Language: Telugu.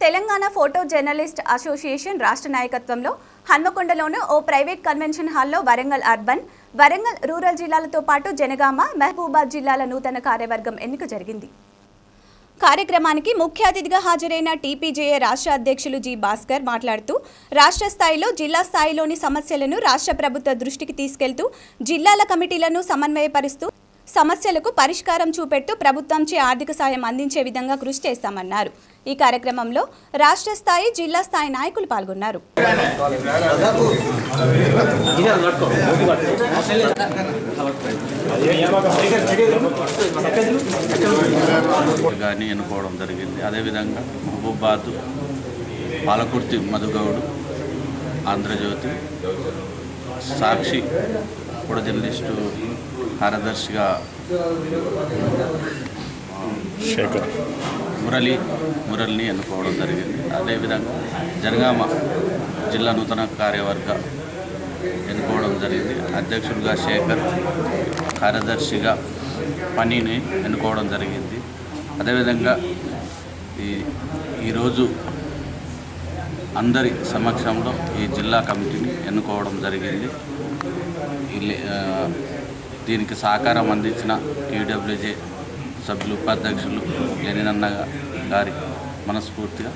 తెలంగాణ ఫోటో జర్నలిస్ట్ అసోసియేషన్ రాష్ట్ర నాయకత్వంలో హన్మకొండలోని ఓ ప్రైవేట్ కన్వెన్షన్ హాల్లో వరంగల్ అర్బన్ వరంగల్ రూరల్ జిల్లాలతో పాటు జనగామ మహబూబాద్ జిల్లాల నూతన కార్యవర్గం ఎన్నిక జరిగింది. కార్యక్రమానికి ముఖ్య అతిథిగా హాజరైన టీపీజేఏ రాష్ట్ర అధ్యక్షులు జి భాస్కర్ మాట్లాడుతూ రాష్ట్ర స్థాయిలో జిల్లా స్థాయిలోని సమస్యలను రాష్ట్ర ప్రభుత్వ దృష్టికి తీసుకెళ్తూ జిల్లాల కమిటీలను సమన్వయపరుస్తూ సమస్యలకు పరిష్కారం చూపెడుతూ ప్రభుత్వంచే ఆర్థిక సాయం అందించే విధంగా కృషి చేస్తామన్నారు. ఈ కార్యక్రమంలో రాష్ట్ర స్థాయి జిల్లా స్థాయి నాయకులు పాల్గొన్నారు. కానీ ఎన్నుకోవడం జరిగింది. అదేవిధంగా మహబూబాద్ పాలకుర్తి మధుగౌడు ఆంధ్రజ్యోతి సాక్షి కూడా జర్నలిస్టు కార్యదర్శిగా శేఖర్. మురళి మురళిని ఎన్నుకోవడం జరిగింది. అదేవిధంగా జనగామ జిల్లా నూతన కార్యవర్గ ఎన్నుకోవడం జరిగింది. అధ్యక్షుడిగా శేఖర్ కార్యదర్శిగా పనిని ఎన్నుకోవడం జరిగింది. అదేవిధంగా ఈ ఈరోజు అందరి సమక్షంలో ఈ జిల్లా కమిటీని ఎన్నుకోవడం జరిగింది. దీనికి సహకారం అందించిన టీడబ్ల్యూజే సభ్యులు ఉపాధ్యక్షులు లెనినన్న గారి మనస్ఫూర్తిగా